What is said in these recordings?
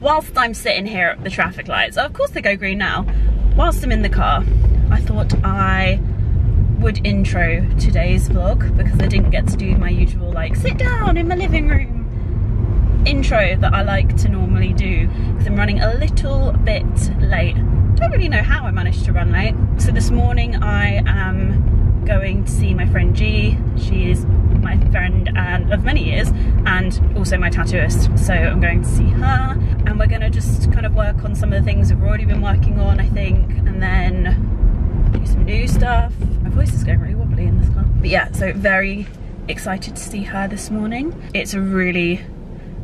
whilst I'm sitting here at the traffic lights, of course they go green now, whilst I'm in the car, I thought I would intro today's vlog because I didn't get to do my usual like sit down in my living room intro that I like to normally do because I'm running a little bit late. Don't really know how I managed to run late. So this morning I am going to see my friend G. She is my friend and of many years and also my tattooist. So I'm going to see her and we're gonna just kind of work on some of the things we've already been working on I think and then do some new stuff. My voice is going really wobbly in this car. But yeah, so very excited to see her this morning. It's a really,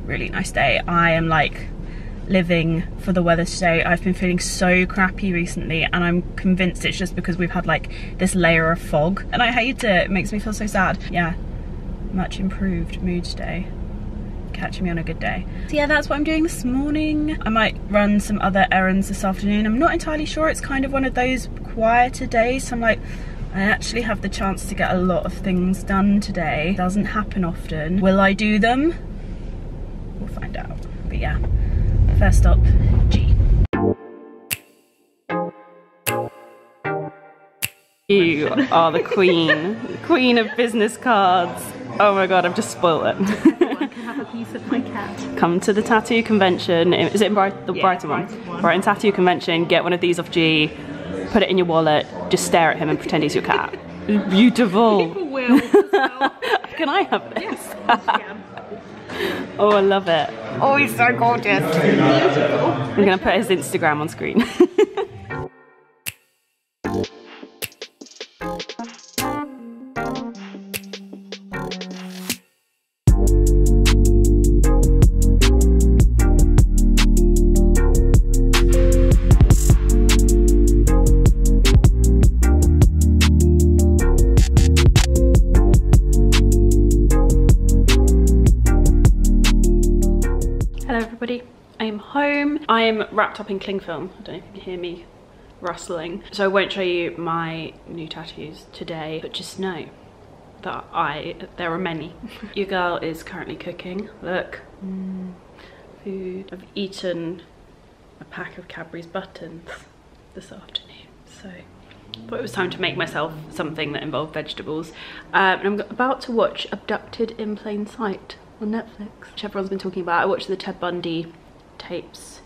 really nice day. I am like living for the weather today. I've been feeling so crappy recently and I'm convinced it's just because we've had like this layer of fog and I hate it. It makes me feel so sad. Yeah, much improved mood today. Catching me on a good day. So yeah, that's what I'm doing this morning. I might run some other errands this afternoon. I'm not entirely sure. It's kind of one of those quieter days. So I'm like, I actually have the chance to get a lot of things done today. Doesn't happen often. Will I do them? We'll find out. But yeah, first up, G. You are the queen, queen of business cards. Oh my god, I've just spoiled it. I can have a piece of my cat. Come to the tattoo convention. Is it in Bright the Yeah, Brighton one? Brighton one. Brighton Tattoo Convention. Get one of these off G. Put it in your wallet. Just stare at him and pretend he's your cat. Beautiful. Will. Can I have this? Oh, I love it. Oh, he's so gorgeous. I'm gonna put his Instagram on screen. Hello everybody, I am home. I am wrapped up in cling film. I don't know if you can hear me rustling. So I won't show you my new tattoos today, but just know that I, there are many. Your girl is currently cooking. Look, mm, food. I've eaten a pack of Cadbury's buttons this afternoon, so thought it was time to make myself something that involved vegetables. Um, and I'm about to watch Abducted in Plain Sight on Netflix, which everyone's been talking about. I watched the Ted Bundy tapes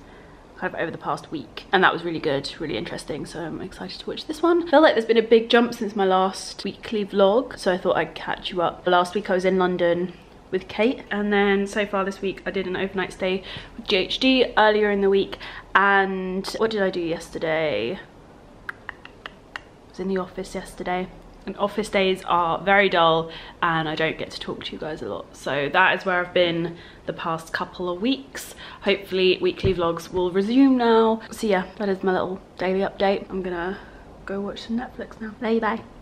kind of over the past week and that was really good, really interesting. So I'm excited to watch this one. I feel like there's been a big jump since my last weekly vlog. So I thought I'd catch you up. Last week I was in London with Kate and then so far this week I did an overnight stay with GHD earlier in the week and what did I do yesterday? I was in the office yesterday and office days are very dull and I don't get to talk to you guys a lot. So that is where I've been the past couple of weeks. Hopefully weekly vlogs will resume now. So yeah that is my little daily update. I'm gonna go watch some Netflix now. Bye bye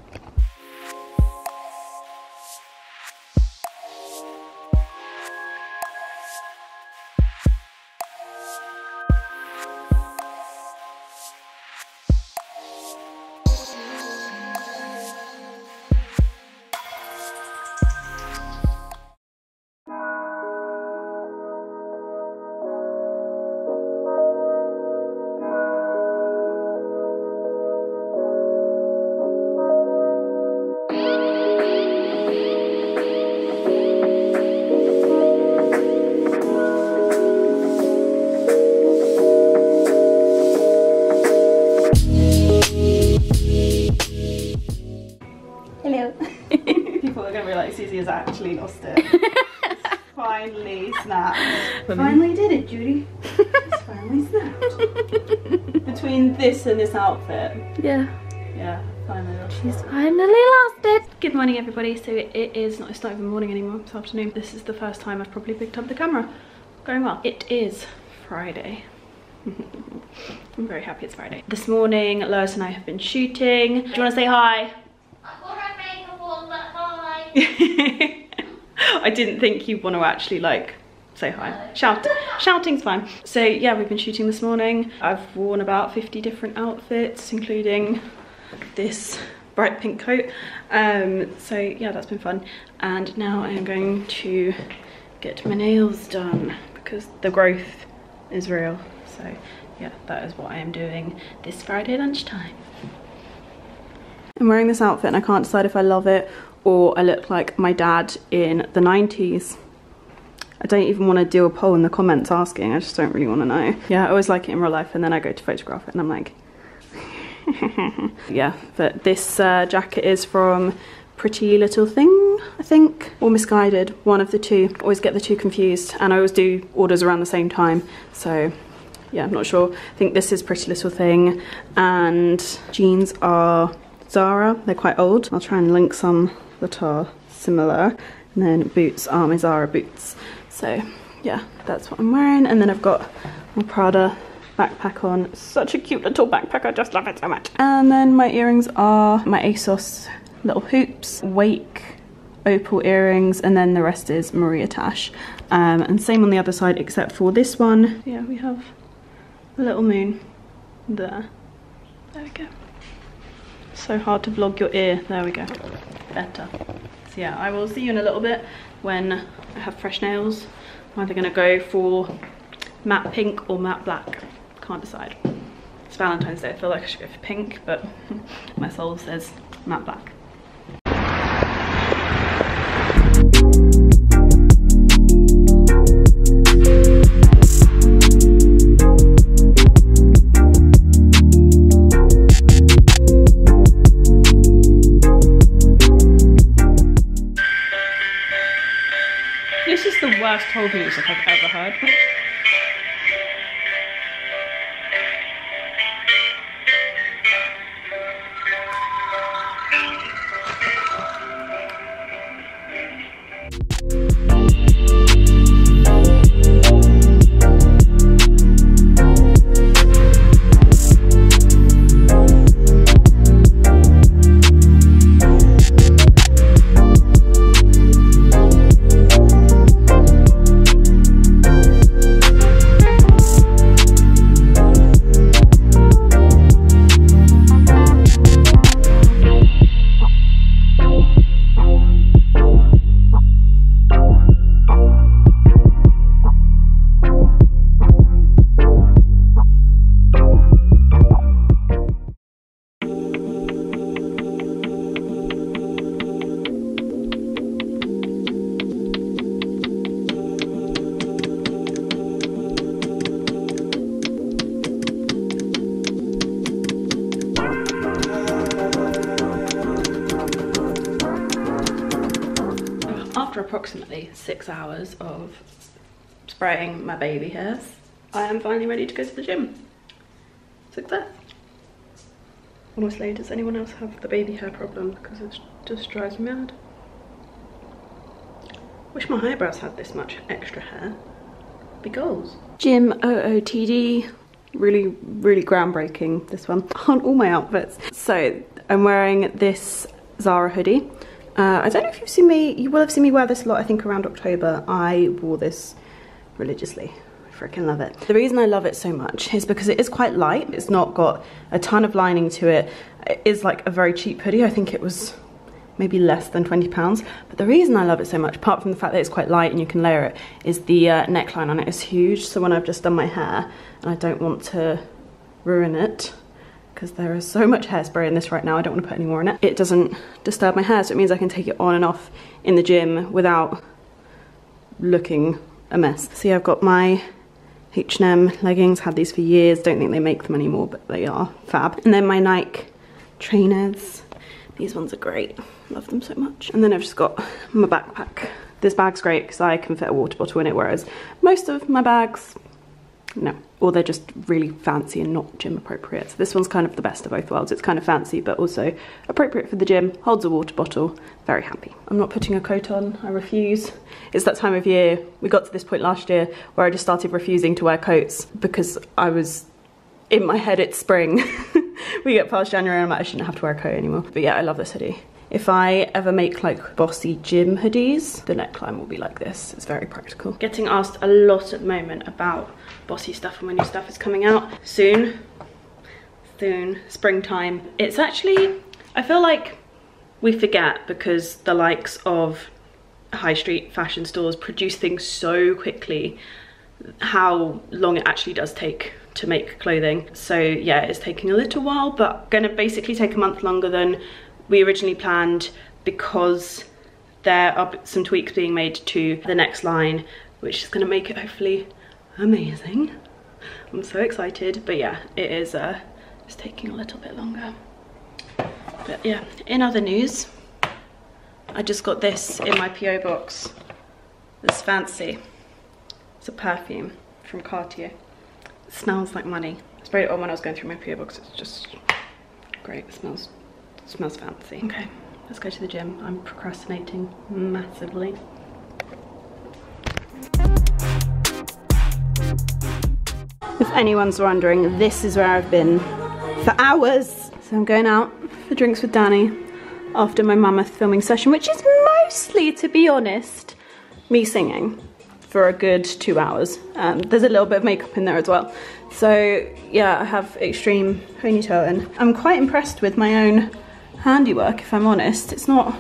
this and this outfit Yeah. yeah finally lost She's finally lost it. Good morning everybody. So it is not it's not even morning anymore, it's afternoon. This is the first time I've probably picked up the camera. Going well. It is Friday. I'm very happy it's Friday. This morning Lois and I have been shooting. Do you wanna say hi? I've got her makeup on, but hi. I didn't think you'd want to actually like say hi. Shout shouting's fine. So yeah, we've been shooting this morning. I've worn about 50 different outfits, including this bright pink coat. Um, so yeah, that's been fun. And now I am going to get my nails done because the growth is real. So yeah, that is what I am doing this Friday lunchtime. I'm wearing this outfit and I can't decide if I love it or I look like my dad in the 90s. I don't even want to do a poll in the comments asking, I just don't really want to know. Yeah, I always like it in real life and then I go to photograph it and I'm like, yeah, but this uh, jacket is from Pretty Little Thing, I think, or Missguided, one of the two. Always get the two confused and I always do orders around the same time, so yeah, I'm not sure. I think this is Pretty Little Thing and jeans are Zara, they're quite old. I'll try and link some that are similar. And then boots are my Zara boots. So yeah, that's what I'm wearing. And then I've got my Prada backpack on. Such a cute little backpack, I just love it so much. And then my earrings are my ASOS little hoops, Wake opal earrings, and then the rest is Maria Tash. Um, and same on the other side except for this one. Yeah, we have a little moon there. There we go. So hard to vlog your ear. There we go. Better. Yeah, I will see you in a little bit when I have fresh nails. I'm either going to go for matte pink or matte black. Can't decide. It's Valentine's Day. I feel like I should go for pink, but my soul says matte black. Worst hold music I've ever heard. Six hours of spraying my baby hairs, I am finally ready to go to the gym. Success. Honestly, does anyone else have the baby hair problem? Because it just drives me mad. Wish my eyebrows had this much extra hair. Be goals. Gym OOTD. Really, really groundbreaking, this one. On all my outfits. So, I'm wearing this Zara hoodie. Uh, I don't know if you've seen me, you will have seen me wear this a lot, I think around October. I wore this religiously. I freaking love it. The reason I love it so much is because it is quite light. It's not got a ton of lining to it. It is like a very cheap hoodie. I think it was maybe less than 20 pounds. But the reason I love it so much, apart from the fact that it's quite light and you can layer it, is the uh, neckline on it is huge. So when I've just done my hair and I don't want to ruin it, because there is so much hairspray in this right now, I don't want to put any more in it. It doesn't disturb my hair, so it means I can take it on and off in the gym without looking a mess. See, I've got my H&M leggings, had these for years, don't think they make them anymore, but they are fab. And then my Nike trainers. These ones are great, love them so much. And then I've just got my backpack. This bag's great because I can fit a water bottle in it, whereas most of my bags, no. Or they're just really fancy and not gym appropriate. So this one's kind of the best of both worlds. It's kind of fancy, but also appropriate for the gym, holds a water bottle, very happy. I'm not putting a coat on, I refuse. It's that time of year, we got to this point last year where I just started refusing to wear coats because I was, in my head it's spring. we get past January and like, I shouldn't have to wear a coat anymore. But yeah, I love this hoodie. If I ever make like bossy gym hoodies, the neckline will be like this. It's very practical. Getting asked a lot at the moment about bossy stuff and when new stuff is coming out soon. Soon, springtime. It's actually, I feel like we forget because the likes of high street fashion stores produce things so quickly how long it actually does take to make clothing. So yeah, it's taking a little while, but gonna basically take a month longer than we originally planned because there are some tweaks being made to the next line, which is gonna make it hopefully amazing. I'm so excited, but yeah, it is uh, it's taking a little bit longer. But yeah, in other news, I just got this in my PO box. It's fancy. It's a perfume from Cartier. It smells like money. I sprayed it on when I was going through my PO box. It's just great. It smells, it smells fancy. Okay, let's go to the gym. I'm procrastinating massively. If anyone's wondering, this is where I've been for hours. So I'm going out for drinks with Danny after my mammoth filming session, which is mostly, to be honest, me singing for a good two hours. Um, there's a little bit of makeup in there as well. So yeah, I have extreme ponytail and I'm quite impressed with my own handiwork, if I'm honest. It's not,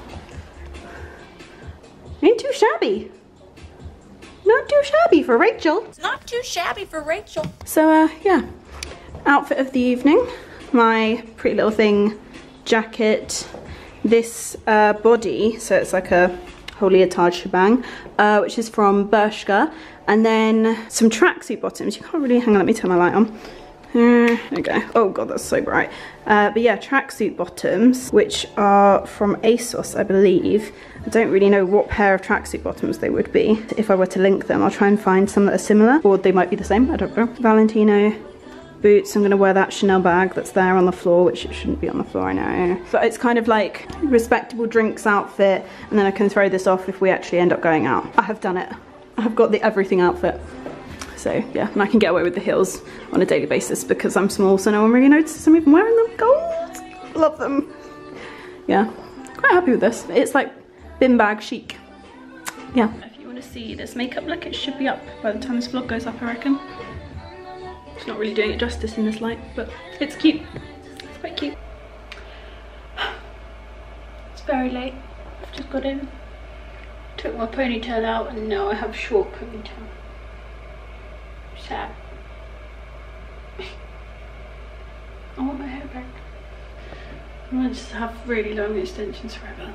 ain't too shabby. Not too shabby for Rachel. It's not too shabby for Rachel. So uh, yeah, outfit of the evening. My Pretty Little Thing jacket. This uh, body, so it's like a Holy Atard shebang, uh, which is from Bershka. And then some tracksuit bottoms. You can't really, hang on, let me turn my light on. There we go. Oh god, that's so bright. Uh, but yeah, tracksuit bottoms, which are from ASOS, I believe. I don't really know what pair of tracksuit bottoms they would be. If I were to link them, I'll try and find some that are similar, or they might be the same, I don't know. Valentino boots, I'm gonna wear that Chanel bag that's there on the floor, which it shouldn't be on the floor, I know. But it's kind of like respectable drinks outfit, and then I can throw this off if we actually end up going out. I have done it. I have got the everything outfit. So yeah, and I can get away with the heels on a daily basis because I'm small, so no one really notices I'm even wearing them. Gold! Love them. Yeah, quite happy with this. It's like bin bag chic. Yeah. If you want to see this makeup look, it should be up by the time this vlog goes up, I reckon. It's not really doing it justice in this light, but it's cute. It's quite cute. It's very late. I've just got in. Took my ponytail out and now I have short ponytail. I want my hair back. I'm gonna just have really long extensions forever.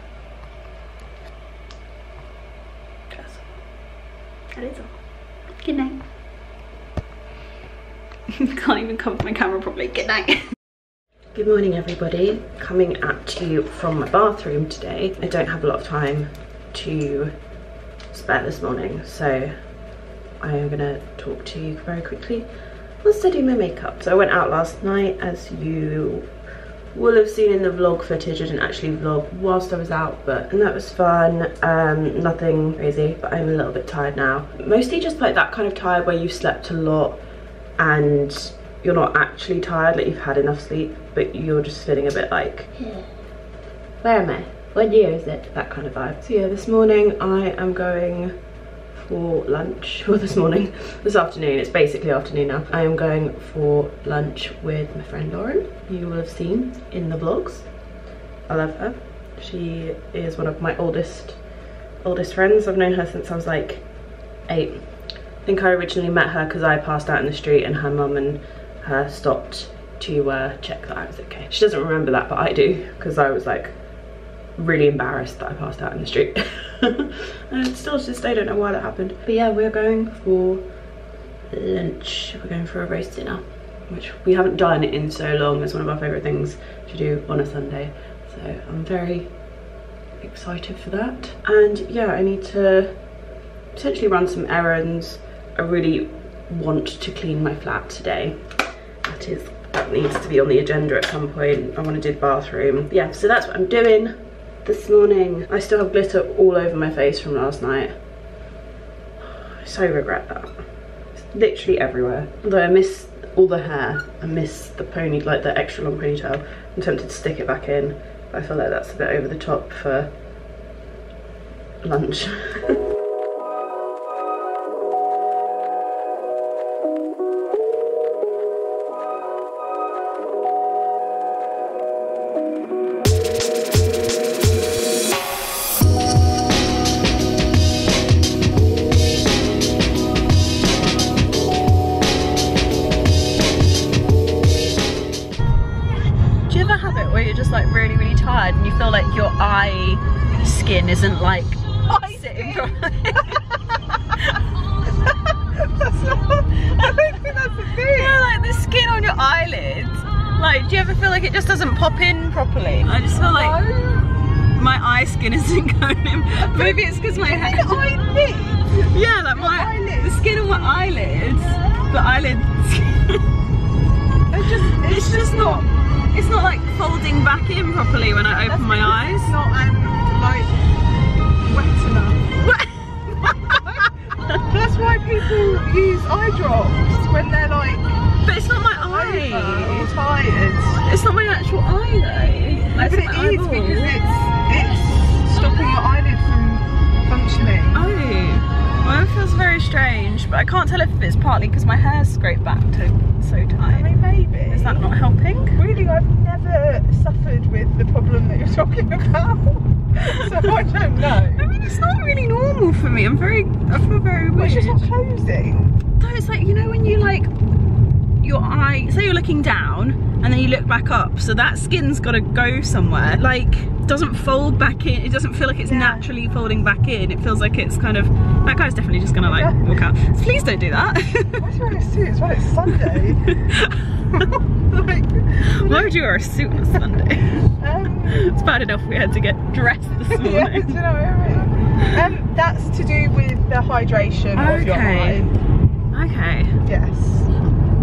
All. That is all. Good night. Can't even cover my camera properly. Good night. Good morning everybody. Coming at you from my bathroom today. I don't have a lot of time to spare this morning so I am gonna talk to you very quickly whilst I do my makeup. So I went out last night as you will have seen in the vlog footage. I didn't actually vlog whilst I was out, but and that was fun. Um, nothing crazy, but I'm a little bit tired now. Mostly just like that kind of tired where you slept a lot and you're not actually tired, like you've had enough sleep, but you're just feeling a bit like, where am I? What year is it? That kind of vibe. So yeah, this morning I am going for lunch, well this morning, this afternoon, it's basically afternoon now. I am going for lunch with my friend Lauren, you will have seen in the vlogs. I love her. She is one of my oldest, oldest friends. I've known her since I was like eight. I think I originally met her because I passed out in the street and her mum and her stopped to uh, check that I was okay. She doesn't remember that, but I do because I was like really embarrassed that I passed out in the street. and it's still just I don't know why that happened. But yeah, we're going for lunch. We're going for a roast dinner, which we haven't done in so long. It's one of our favourite things to do on a Sunday. So I'm very excited for that. And yeah, I need to potentially run some errands. I really want to clean my flat today. That is that needs to be on the agenda at some point. I want to do the bathroom. Yeah, so that's what I'm doing this morning. I still have glitter all over my face from last night. I so regret that. It's literally everywhere. Although I miss all the hair, I miss the pony, like the extra long ponytail. I'm tempted to stick it back in, but I feel like that's a bit over the top for lunch. like really, really tired and you feel like your eye skin isn't like eye sitting properly. I think that's the. Yeah, like the skin on your eyelids. Like, do you ever feel like it just doesn't pop in properly? I just feel like no. my eye skin isn't going in. Maybe it's because my head. Yeah, like my eyelids. the skin on my eyelids. The eyelids. it's just, it's, it's just, just not it's not like folding back in properly when I open my eyes. It's not um, like wet enough. That's why people use eye drops when they're like But it's not my over I can't tell if it's partly because my hair's scraped back to so I tight. mean, maybe. Is that not helping? Really, I've never suffered with the problem that you're talking about, so I don't know. I mean, it's not really normal for me. I'm very, I feel very weird. it's just not closing. No, it's like you know when you like your eye. Say you're looking down and then you look back up, so that skin's got to go somewhere. Like doesn't fold back in. It doesn't feel like it's Yeah. naturally folding back in. It feels like it's kind of. That guy's definitely just gonna like walk out. Please don't do that. Why's he wearing a suit well? It's Sunday. like, Why would you wear a suit on a Sunday? um, It's bad enough we had to get dressed this yeah, do you morning. know I mean? Um, that's to do with the hydration of your Okay. Okay, Yes,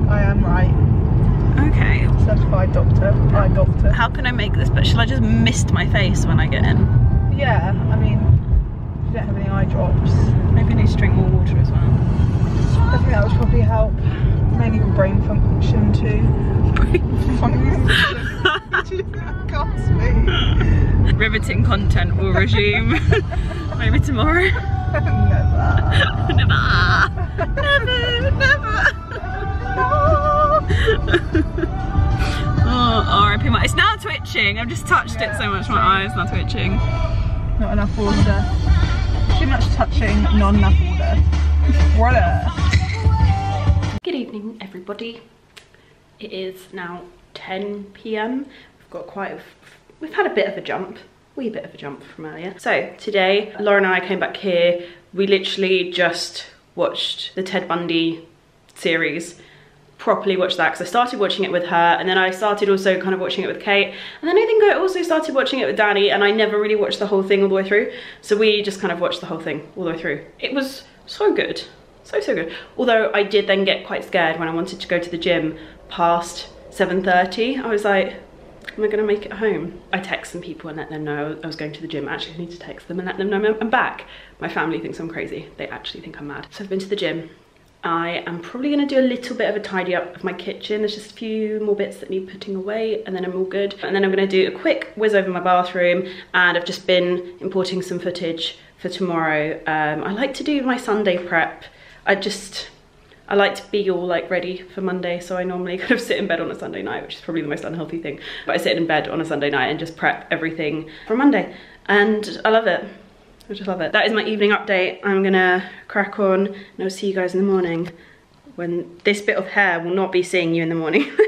I am right. Okay. Certified doctor, eye doctor. How can I make this? But shall I just mist my face when I get in? Yeah, I mean, you don't have any eye drops. Maybe I need to drink more water as well. I think that would probably help. Mainly your brain function too. Brain function. Can't. Riveting content will resume. Maybe tomorrow. Never. never, never, never. oh, R.I.P. My. It's now twitching. I've just touched it so much. My eye's now twitching. Not enough water. Too much touching, not enough water. Water. Good evening, everybody. It is now 10 p.m. We've got quite a, we've had a bit of a jump, wee bit of a jump from earlier. So today, Lauren and I came back here. We literally just watched the Ted Bundy series. Properly watched that because I started watching it with her, and then I started also kind of watching it with Kate, and then I think I also started watching it with Danny, and I never really watched the whole thing all the way through. So we just kind of watched the whole thing all the way through. It was so good. So, so good. Although I did then get quite scared when I wanted to go to the gym past 7.30. I was like, am I gonna make it home? I text some people and let them know I was going to the gym. Actually, I need to text them and let them know I'm back. My family thinks I'm crazy. They actually think I'm mad. So I've been to the gym. I am probably gonna do a little bit of a tidy up of my kitchen. There's just a few more bits that need putting away and then I'm all good. And then I'm gonna do a quick whiz over my bathroom and I've just been importing some footage for tomorrow. Um, I like to do my Sunday prep. I just, I like to be all like ready for Monday, so I normally kind of sit in bed on a Sunday night, which is probably the most unhealthy thing. But I sit in bed on a Sunday night and just prep everything for Monday, and I love it. I just love it. That is my evening update. I'm gonna crack on, and I'll see you guys in the morning. When this bit of hair will not be seeing you in the morning.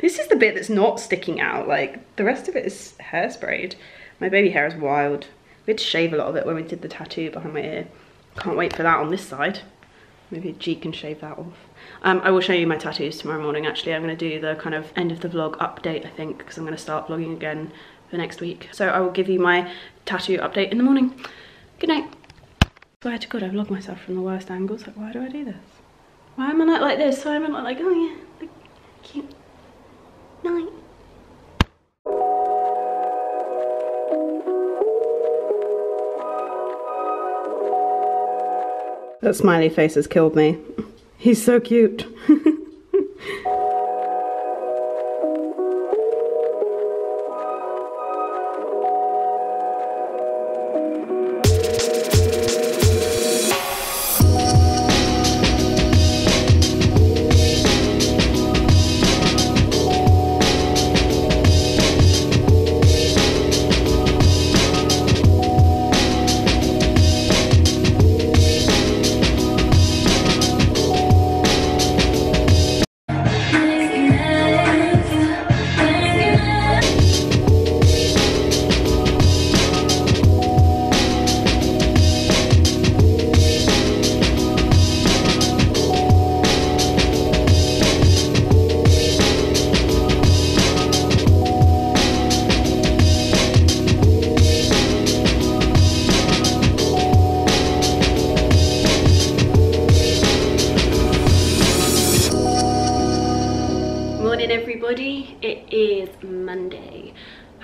This is the bit that's not sticking out. Like the rest of it is hairsprayed. My baby hair is wild. We had to shave a lot of it when we did the tattoo behind my ear. Can't wait for that on this side. Maybe G can shave that off. Um, I will show you my tattoos tomorrow morning actually. I'm going to do the kind of end of the vlog update I think because I'm going to start vlogging again for next week. So I will give you my tattoo update in the morning. Good night. Swear to God I vlog myself from the worst angles. Like why do I do this? Why am I not like this? Why am I not like, oh yeah, like, cute. Night. That smiley face has killed me. He's so cute.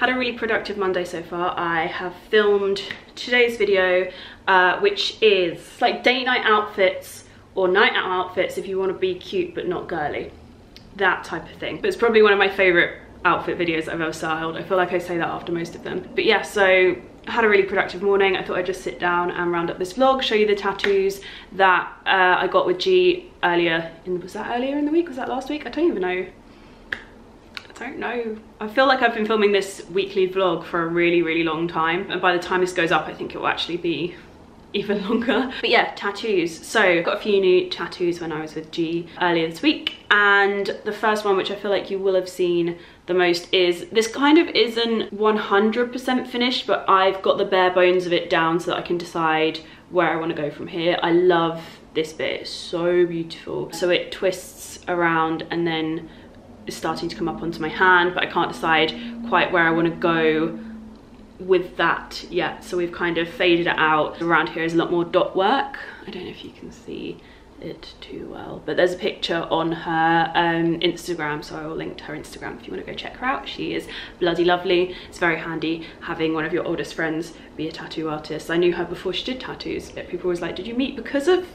Had a really productive Monday so far. I have filmed today's video, uh, which is like date night outfits or night out outfits if you want to be cute but not girly. That type of thing. But it's probably one of my favorite outfit videos I've ever styled. I feel like I say that after most of them. But yeah, so had a really productive morning. I thought I'd just sit down and round up this vlog, show you the tattoos that uh, I got with G earlier in, was that earlier in the week? Was that last week? I don't even know. Don't know. I feel like I've been filming this weekly vlog for a really, really long time. And by the time this goes up, I think it will actually be even longer. But yeah, tattoos. So I got a few new tattoos when I was with G earlier this week. And the first one, which I feel like you will have seen the most is, this kind of isn't 100% finished, but I've got the bare bones of it down so that I can decide where I want to go from here. I love this bit, it's so beautiful. So it twists around and then is starting to come up onto my hand, but I can't decide quite where I want to go with that yet. So we've kind of faded it out. Around here is a lot more dot work. I don't know if you can see it too well but there's a picture on her um, instagram so i will link to her instagram if you want to go check her out she is bloody lovely it's very handy having one of your oldest friends be a tattoo artist i knew her before she did tattoos but people was like did you meet because of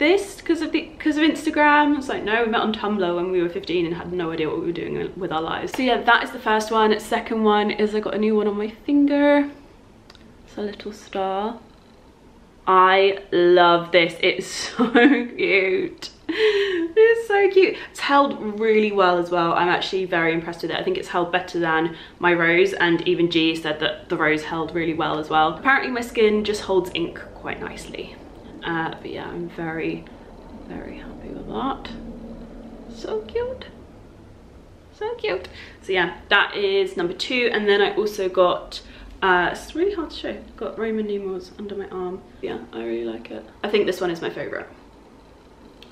this because of the because of instagram It's like no we met on tumblr when we were 15 and had no idea what we were doing with our lives so yeah that is the first one second one is i got a new one on my finger it's a little star I love this. It's so cute. It's so cute. It's held really well as well. I'm actually very impressed with it. I think it's held better than my rose and even G said that the rose held really well as well. Apparently my skin just holds ink quite nicely. Uh, but yeah, I'm very, very happy with that. So cute. So cute. So yeah, that is number two. And then I also got uh, it's really hard to show. Got Roman numerals under my arm. Yeah, I really like it. I think this one is my favourite.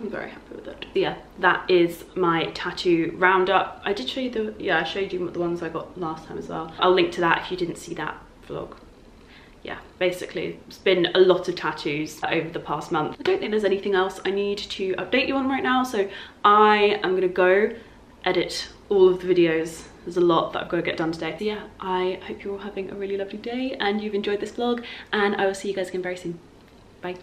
I'm very happy with it. yeah, that is my tattoo roundup. I did show you the, yeah, I showed you the ones I got last time as well. I'll link to that if you didn't see that vlog. Yeah, basically, it's been a lot of tattoos over the past month. I don't think there's anything else I need to update you on right now, so I am gonna go edit all of the videos there's a lot that I've got to get done today. So yeah, I hope you're all having a really lovely day and you've enjoyed this vlog and I will see you guys again very soon. Bye.